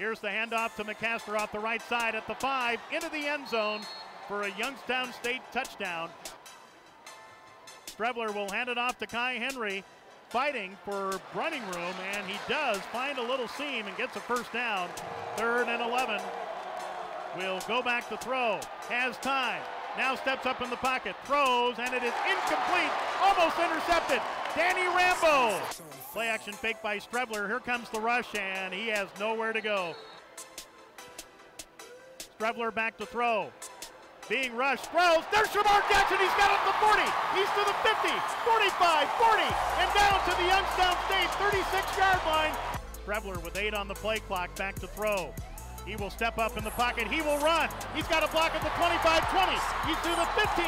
Here's the handoff to McCaster off the right side at the five, into the end zone for a Youngstown State touchdown. Streveler will hand it off to Kai Henry, fighting for running room, and he does find a little seam and gets a first down. Third and 11. Will go back to throw. Has time. Now steps up in the pocket, throws, and it is incomplete. Almost intercepted. Danny Rambo. Play action fake by Streveler. Here comes the rush, and he has nowhere to go. Streveler back to throw. Being rushed, throws. There's Shamar Jackson. He's got it to the 40. He's to the 50, 45, 40, and down to the Youngstown State 36 yard line. Streveler with eight on the play clock, back to throw. He will step up in the pocket. He will run. He's got a block at the 25-20. He's to the 15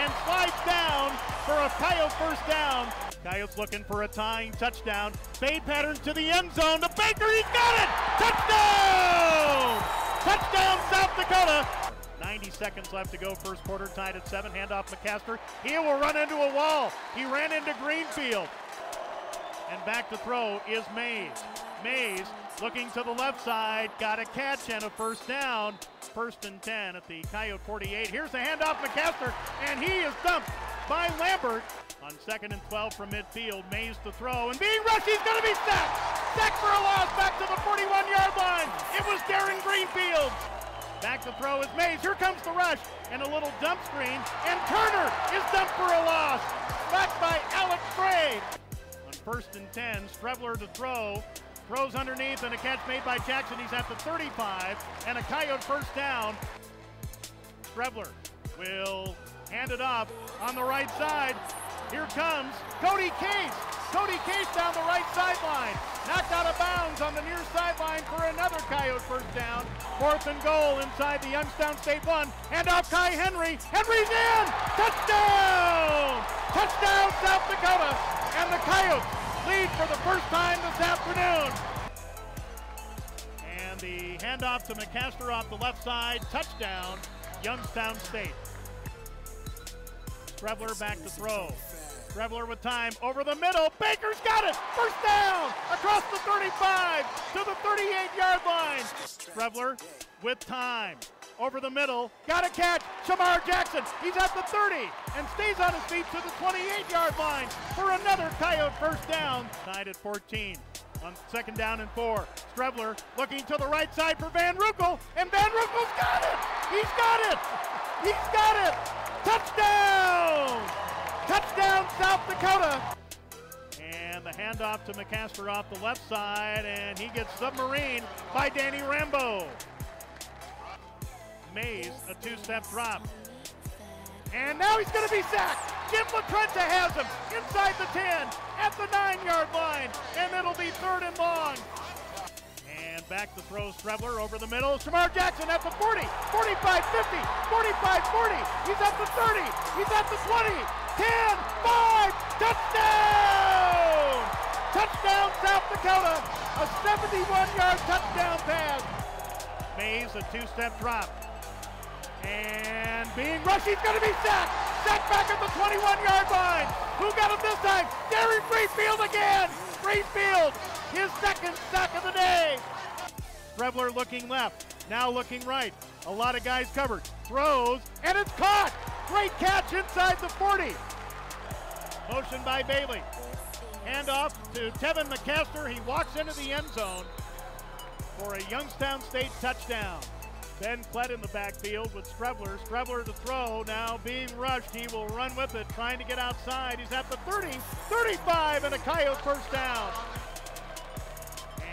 and slides down for a Coyote first down. Coyotes looking for a tying touchdown. Fade pattern to the end zone. To Baker, he's got it! Touchdown! Touchdown, South Dakota! 90 seconds left to go. First quarter tied at seven. Handoff McCaster. He will run into a wall. He ran into Greenfield. And back to throw is Mays. Mays looking to the left side, got a catch and a first down. First and 10 at the Coyote 48. Here's the handoff McCaster, and he is dumped by Lambert on second and 12 from midfield. Mays to throw, and being rushed, he's going to be sacked. Sacked for a loss back to the 41 yard line. It was Darren Greenfield. Back to throw is Mays. Here comes the rush and a little dump screen, and Turner is dumped for a loss. Back by Alex Frey. On first and 10, Streveler to throw. Throws underneath and a catch made by Jackson. He's at the 35 and a Coyote first down. Streveler will hand it off on the right side. Here comes Cody Case. Cody Case down the right sideline. Knocked out of bounds on the near sideline for another Coyote first down. Fourth and goal inside the Youngstown State one. Hand off Kai Henry. Henry's in! Touchdown! Touchdown South Dakota! And the Coyotes lead for the first time this afternoon. And the handoff to McCaster off the left side. Touchdown, Youngstown State. Streveler back to throw. Streveler with time over the middle. Baker's got it. First down across the 35 to the 38 yard line. Streveler with time over the middle. Got a catch. Shamar Jackson. He's at the 30 and stays on his feet to the 28 yard line for another Coyote first down. Tied at 14 on second down and four. Streveler looking to the right side for Van Ruckel, and Van Ruckel's got it! He's got it! He's got it! Touchdown! South Dakota! And the handoff to McCaster off the left side, and he gets submarine by Danny Rambo. Mays, a two-step drop. And now he's going to be sacked. Jim LaTrenta has him inside the 10 at the nine-yard line, and it'll be third and long. And back to throw Streveler over the middle. Shamar Jackson at the 40, 45, 50, 45, 40. He's at the 30. He's at the 20, 10, 5. Touchdown! Touchdown, South Dakota. A 71-yard touchdown pass. Mays, a two-step drop. And being rushed, he's going to be sacked. Sacked back at the 21-yard line. Who got him this time? Gary Freefield again. Freefield, his second sack of the day. Streveler looking left, now looking right. A lot of guys covered. Throws, and it's caught. Great catch inside the 40. Motion by Bailey. Handoff to Tevin McCaster. He walks into the end zone for a Youngstown State touchdown. Ben Klett in the backfield with Streveler. Streveler to throw, now being rushed. He will run with it, trying to get outside. He's at the 30, 35, and a Coyote first down.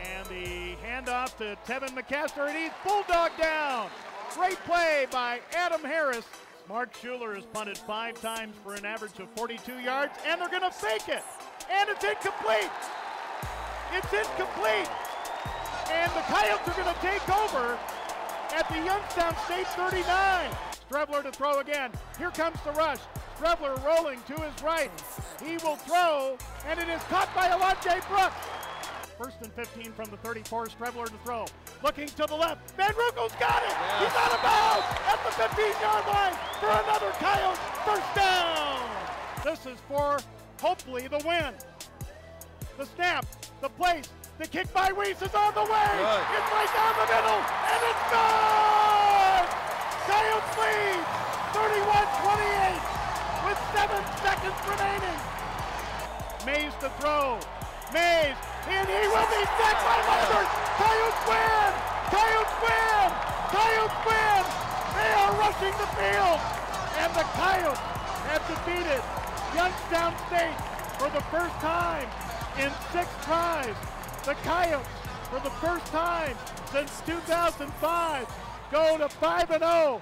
And the handoff to Tevin McCaster, and he's bulldog down. Great play by Adam Harris. Mark Schuler has punted five times for an average of 42 yards, and they're going to fake it. And it's incomplete. It's incomplete. And the Coyotes are going to take over at the Youngstown State 39. Streveler to throw again. Here comes the rush. Streveler rolling to his right. He will throw, and it is caught by Alontae Brooks. First and 15 from the 34. Streveler to throw. Looking to the left. Van Ruckel's got it. He's out of bounds at the 15-yard line for another Coyote first down. This is for hopefully the win. The snap, the place, The kick by Weiss is on the way. Good. It's right down the middle, and it's good! Coyotes lead 31-28 with seven seconds remaining. Mays to throw. Mays, and he will be sacked by Lambert. Coyotes win! Coyotes win! Coyotes win! They are rushing the field, and the Coyotes have defeated Youngstown State for the first time in six tries. The Coyotes, for the first time since 2005, go to 5 0